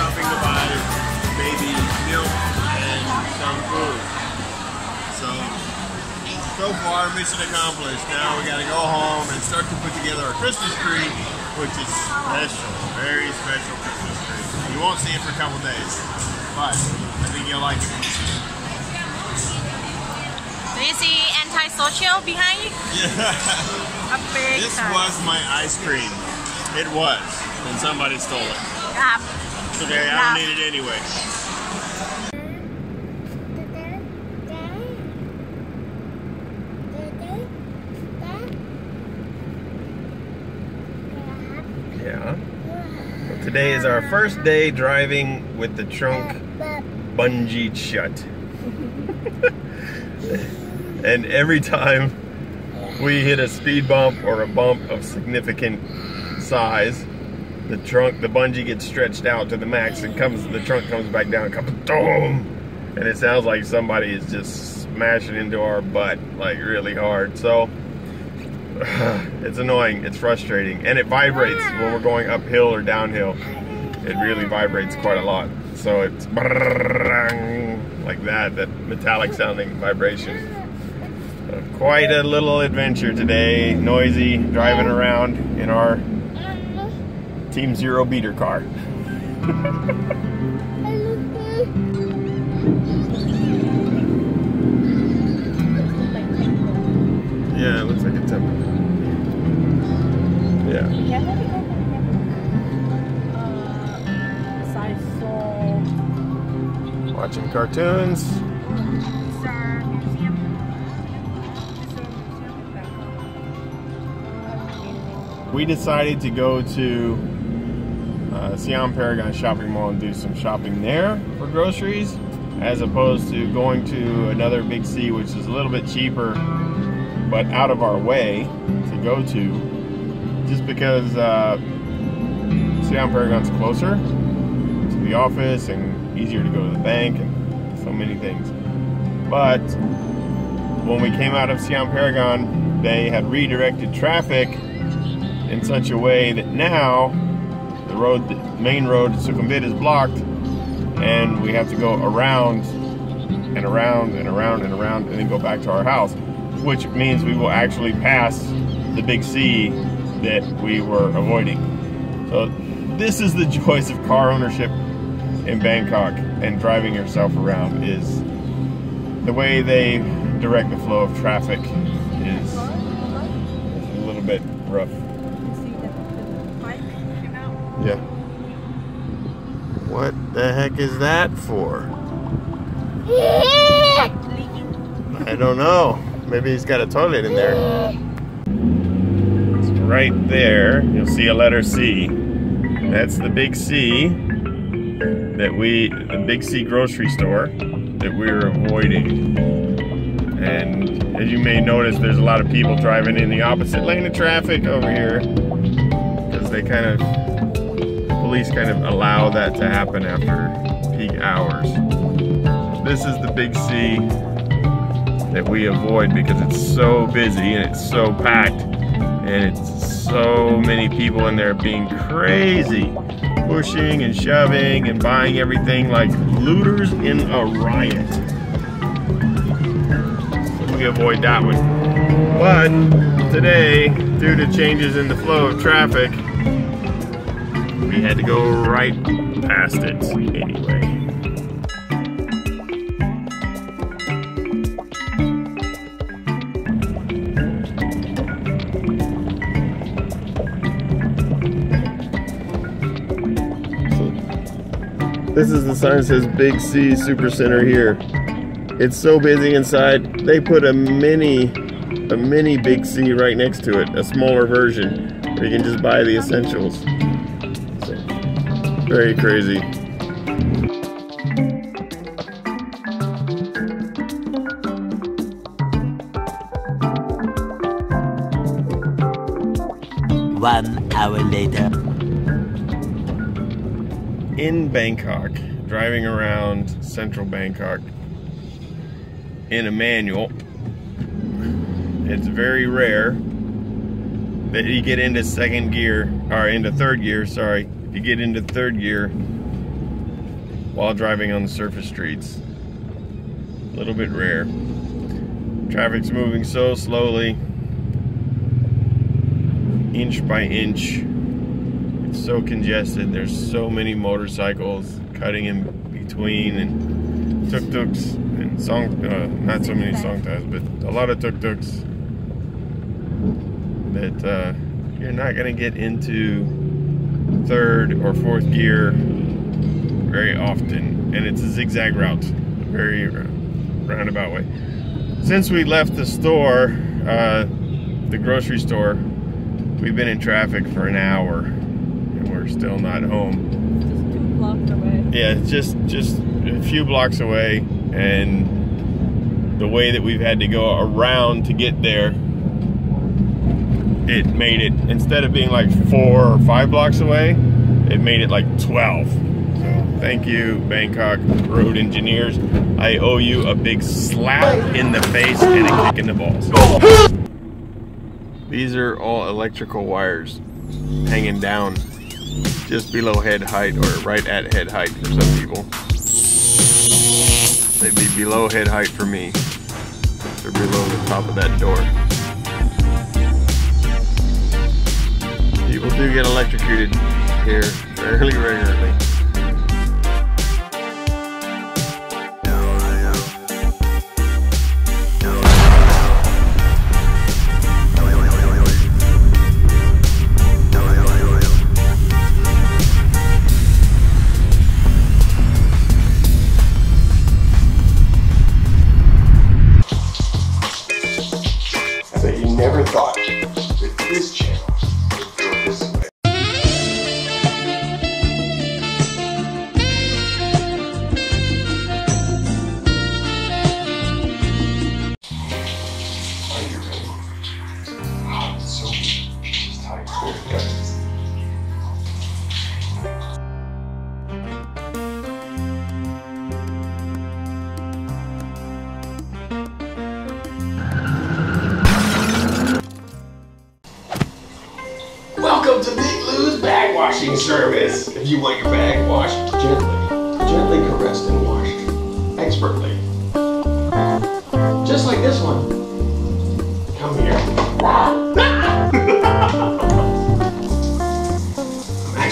five baby milk and some food. So, so far, mission accomplished. Now we gotta go home and start to put together our Christmas tree, which is special, very special Christmas tree. You won't see it for a couple days, but I think you'll like it when you see it. Do you see anti-social behind you? Yeah. A big This sign. was my ice cream. It was, and somebody stole it. Yep. It's okay, I don't need it anyway. Yeah. Today is our first day driving with the trunk bungee shut. and every time we hit a speed bump or a bump of significant size, the trunk, the bungee gets stretched out to the max and comes, the trunk comes back down, and it sounds like somebody is just smashing into our butt like really hard. So it's annoying, it's frustrating, and it vibrates when we're going uphill or downhill. It really vibrates quite a lot. So it's like that, that metallic sounding vibration. Quite a little adventure today, noisy, driving around in our Team Zero beater car. Yeah, it looks like it's empty. Yeah. Watching cartoons. We decided to go to Siam Paragon Shopping Mall and do some shopping there for groceries, as opposed to going to another big C, which is a little bit cheaper, but out of our way to go to, just because uh, Siam Paragon's closer to the office and easier to go to the bank and so many things. But when we came out of Siam Paragon, they had redirected traffic in such a way that now the road, the main road to Sukhumvit is blocked, and we have to go around and around and around and around, and then go back to our house, which means we will actually pass the big C that we were avoiding. So this is the joys of car ownership in Bangkok and driving yourself around is the way they direct the flow of traffic is a little bit rough. Yeah. What the heck is that for? I don't know. Maybe he's got a toilet in there. It's right there. You'll see a letter C. That's the big C that we, the big C grocery store that we're avoiding. And as you may notice, there's a lot of people driving in the opposite lane of traffic over here because they kind of police kind of allow that to happen after peak hours. This is the big C that we avoid because it's so busy and it's so packed and it's so many people in there being crazy, pushing and shoving and buying everything like looters in a riot. We avoid that one. But today, due to changes in the flow of traffic, we had to go right past it anyway. This is the sign that says Big C Super Center here. It's so busy inside. They put a mini, a mini Big C right next to it, a smaller version, where you can just buy the essentials. Very crazy. One hour later. In Bangkok, driving around central Bangkok in a manual, it's very rare that you get into second gear, or into third gear, sorry. You get into third gear while driving on the surface streets. A little bit rare. Traffic's moving so slowly, inch by inch. It's so congested. There's so many motorcycles cutting in between and tuk-tuks and song, uh, not so many songthaews, but a lot of tuk-tuks that uh, you're not going to get into third or fourth gear very often, and it's a zigzag route, a very roundabout way. Since we left the store, uh, the grocery store, we've been in traffic for an hour, and we're still not home. Blocked away. Yeah, just just a few blocks away, and the way that we've had to go around to get there, it made it instead of being like four or five blocks away, it made it like twelve. So thank you, Bangkok road engineers. I owe you a big slap in the face and a kick in the balls. These are all electrical wires hanging down just below head height or right at head height for some people. They'd be below head height for me. They're below the top of that door. People do get electrocuted here fairly regularly.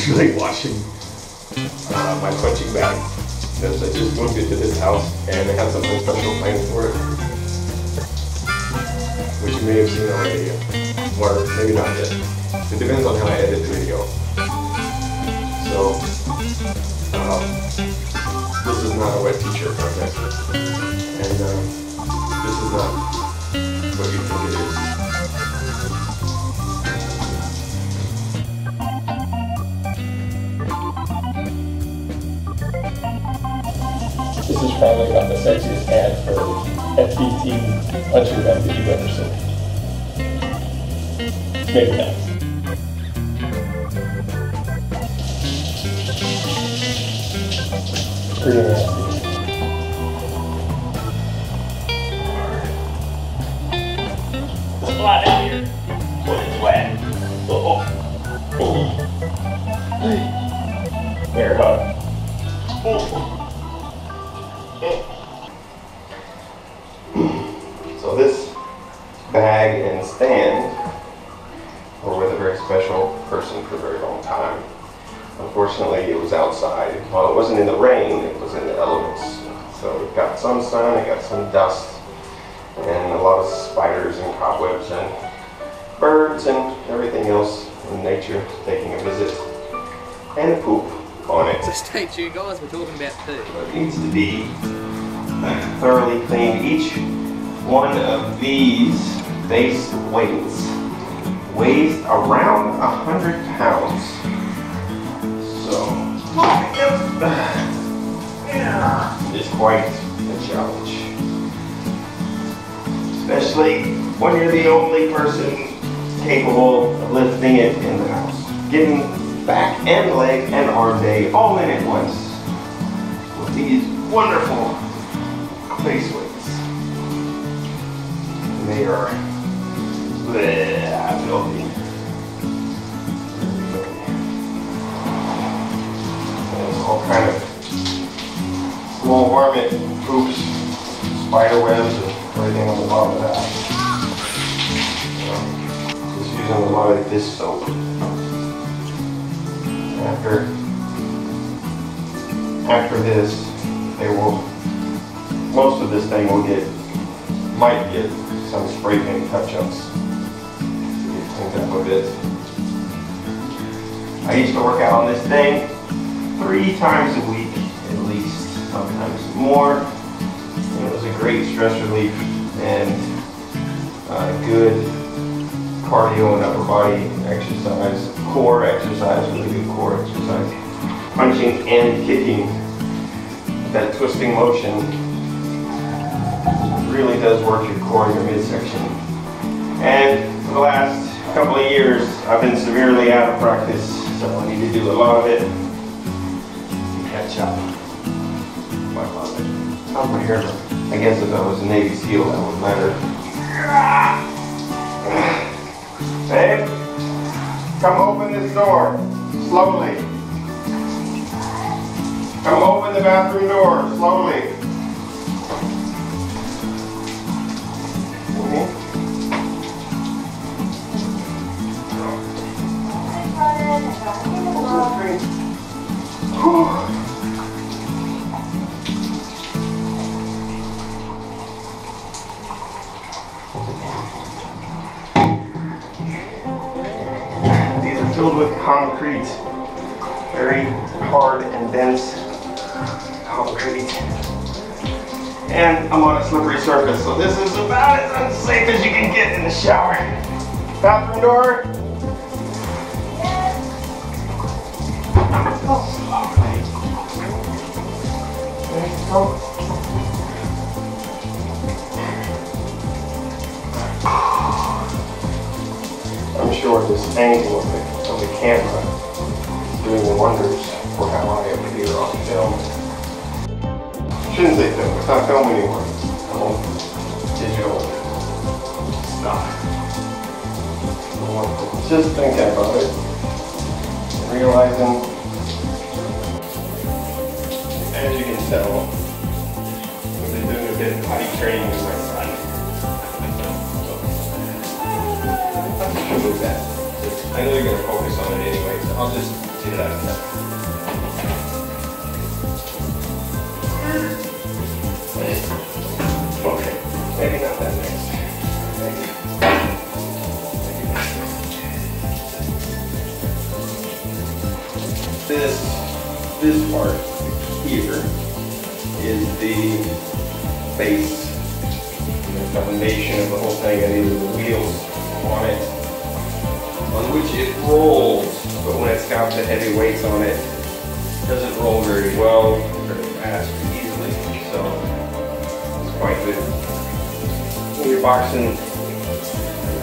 actually washing uh, my punching bag since I just moved into this house and I have something special planned for it. Which you may have seen already, or maybe not yet. It depends on how I edit the video. So, um, this is not a wet t-shirt. And um, this is not what you think it is. Probably about the sexiest ad for FBT that you've ever seen. Maybe not. Pretty nasty. There's a lot out here it's wet. Oh. oh. Here, hug. So oh. And stand were with a very special person for a very long time. Unfortunately, it was outside. While it wasn't in the rain, it was in the elements. So it got some sun, it got some dust, and a lot of spiders and cobwebs and birds and everything else in nature taking a visit and poop on it. So Stay tuned, guys. We're talking about poo. It needs to be thoroughly cleaned. Each one of these base weights weighs around a hundred pounds. So yeah, it's quite a challenge. Especially when you're the only person capable of lifting it in the house. Getting back and leg and arm day all in at once with these wonderful base weights. They are all kind of hermit hoops, spider webs, and everything on the bottom of that. Just using a lot of this soap. After after this, they will most of this thing will get might get some spray paint touch-ups. Get cleaned up a bit. I used to work out on this thing three times a week at least, sometimes more. It was a great stress relief and good cardio and upper body exercise, core exercise, really good core exercise. Punching and kicking, that twisting motion really does work your core and your midsection. And for the last couple of years, I've been severely out of practice, so I need to do a lot of it to catch up. My hair? I guess if I was a Navy SEAL, that would matter. Babe, come open this door, slowly. Come open the bathroom door, slowly. These are filled with concrete, very hard and dense concrete. And I'm on a slippery surface, so this is about as unsafe as you can get in the shower. Bathroom door. There I'm sure this angle of the, of the camera is doing wonders for how I appear on film. Shouldn't say film, it's not film anymore. It's all digital stuff. Just thinking about it, realizing, as you can tell, I've been doing a bit of potty training with my son. I'll move that. I know you're gonna focus on it anyway, so I'll just do that. Okay, maybe not that next. Maybe. This, this part here is the base, the foundation of the whole thing, and these are the wheels on it, on which it rolls, but when it's got the heavy weights on it, it doesn't roll very well, very fast, easily, so it's quite good. When you're boxing,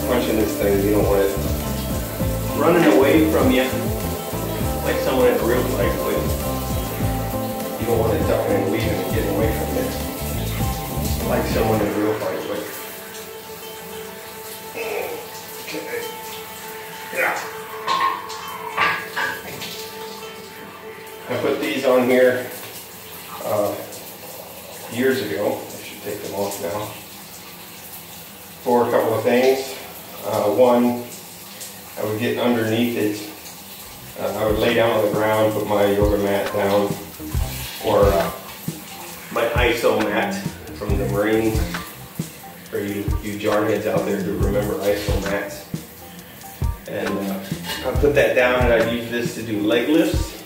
punching this thing, you don't want it running away from you, like someone in real fight would. You don't want it ducking and weaving and getting away from you, like someone in real fight would. Okay. Yeah. I put these on here uh, years ago. I should take them off now. For a couple of things. Uh, one, I would get underneath it. Uh, I would lay down on the ground, put my yoga mat down, or uh, my ISO mat from the Marines. For you, you jarheads out there who remember ISO mats. And uh, I put that down and I'd use this to do leg lifts.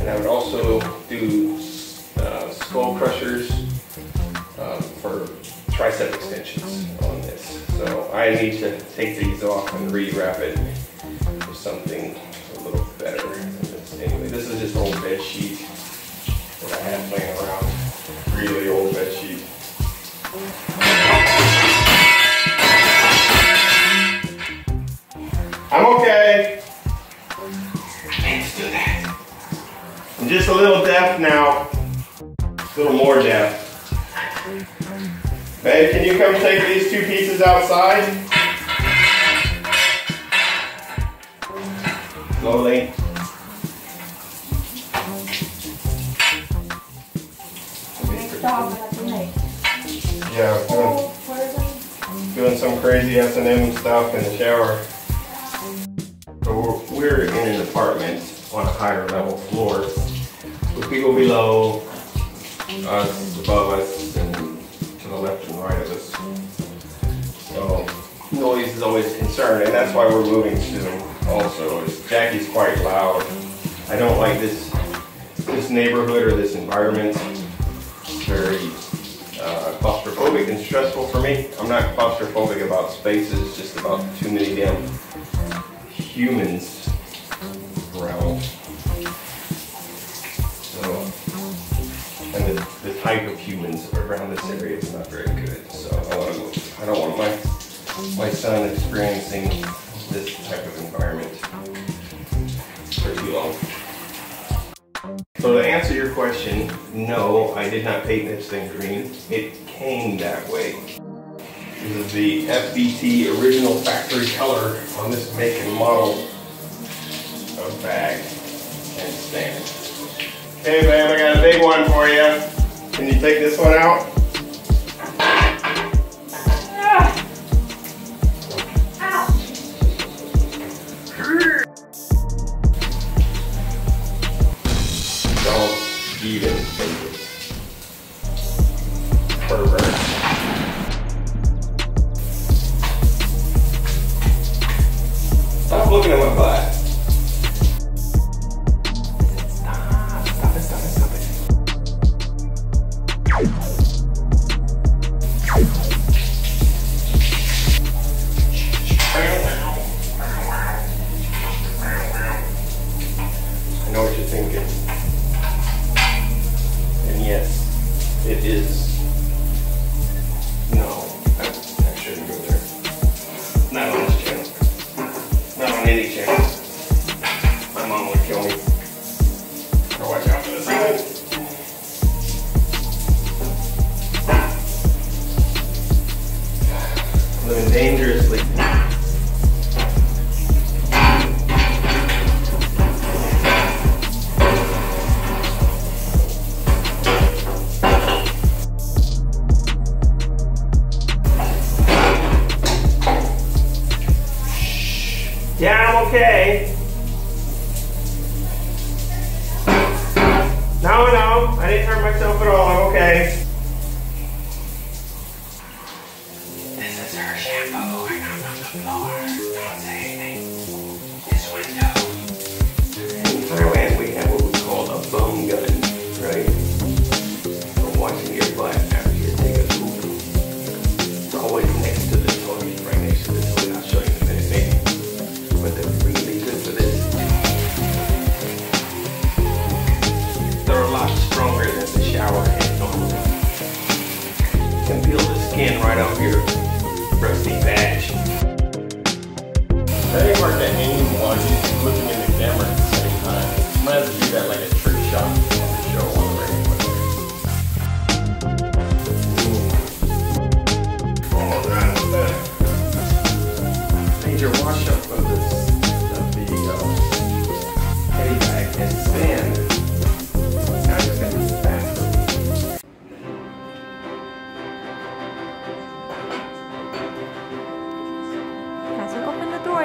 And I would also do uh, skull crushers um, for tricep extensions on this. So I need to take these off and rewrap it with something a little better. Anyway, this is just old bed sheet that I had laying around. Really old bed sheet. I'm okay. Let's do that. I'm just a little deaf now. A little more deaf. Babe, can you come take these two pieces outside? Slowly. Yeah, doing, doing some crazy S&M stuff in the shower. So we're, we're in an apartment on a higher level floor with people below us, above us, and to the left and right of us. So noise is always a concern, and that's why we're moving soon. Also, Jackie's quite loud. I don't like this this neighborhood or this environment. Very uh, claustrophobic and stressful for me. I'm not claustrophobic about spaces, just about too many damn humans around. So, and the, the type of humans around this area is not very good. So I want to, I don't want my my son experiencing this type of environment for too long. So to answer your question, no, I did not paint this thing green. It came that way. This is the FBT original factory color on this make and model of bag and stand. Hey man, I got a big one for you. Can you take this one out? This. They're a lot stronger than the shower head normally. Can peel the skin right off your rusty badge. That ain't work that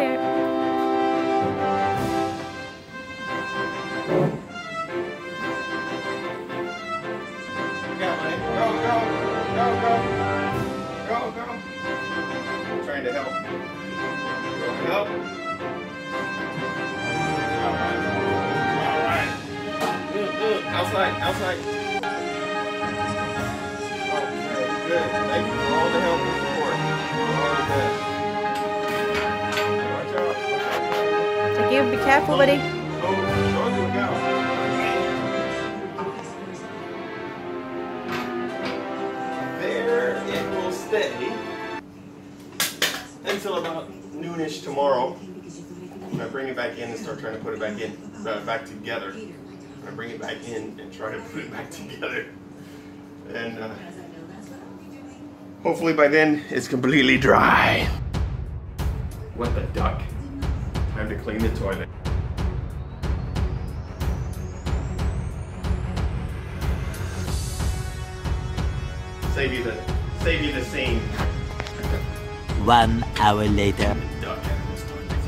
opened stay until about noonish tomorrow. When I bring it back in and start trying to put it back in, uh, back together. When I bring it back in and try to put it back together. And uh, hopefully by then it's completely dry. What the duck? Time to clean the toilet. Save you the save you the scene. One hour later. Duck almost done.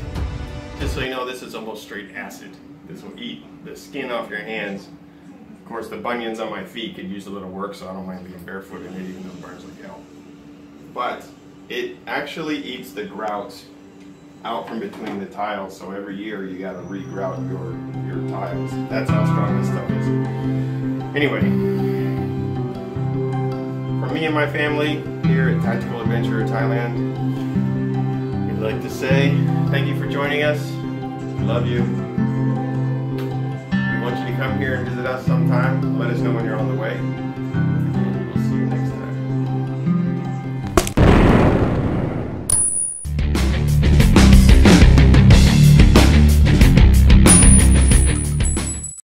Just so you know, this is almost straight acid. This will eat the skin off your hands. Of course, the bunions on my feet could use a little work, so I don't mind being barefoot in it, even though it burns like hell. But it actually eats the grout out from between the tiles, so every year you gotta re-grout your, your tiles. That's how strong this stuff is. Anyway, from me and my family here at Tactical Adventurer Thailand, we'd like to say thank you for joining us. We love you. We want you to come here and visit us sometime. Let us know when you're on the way.